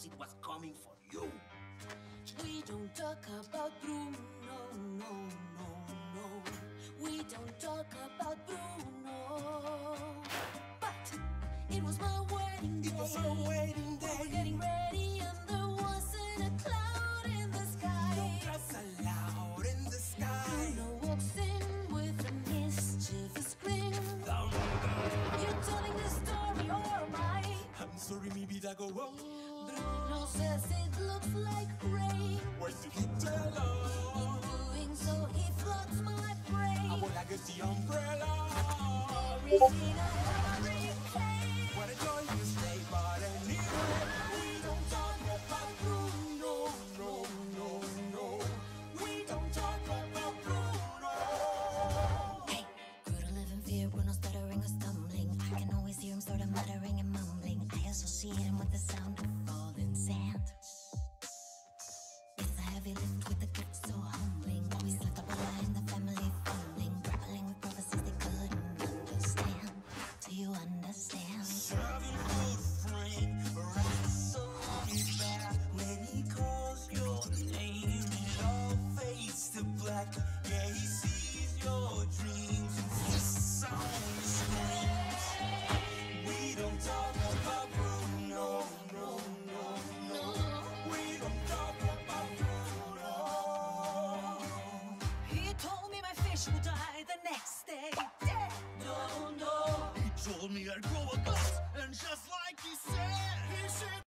because it was coming for you. We don't talk about Bruno, no, no, no. We don't talk about Bruno. But it was my wedding day. It was our wedding day. We were getting ready and there wasn't a cloud in the No sky. clouds allowed in the sky. Bruno walks in with a mischievous grin. Down You're telling this story oh or am I? I'm sorry, maybe that go wrong. Says it looks like rain. Where did he In doing so, he floods my brain. I will like the umbrella. Everything I associate with the sound of falling sand. It's a heavy lift with a grip so and just like he said, he said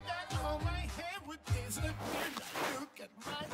that all my hair disappear. Now look at my